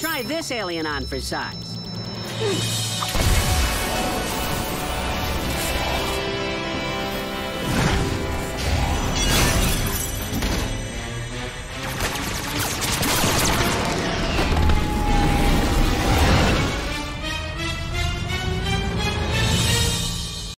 Try this alien on for size.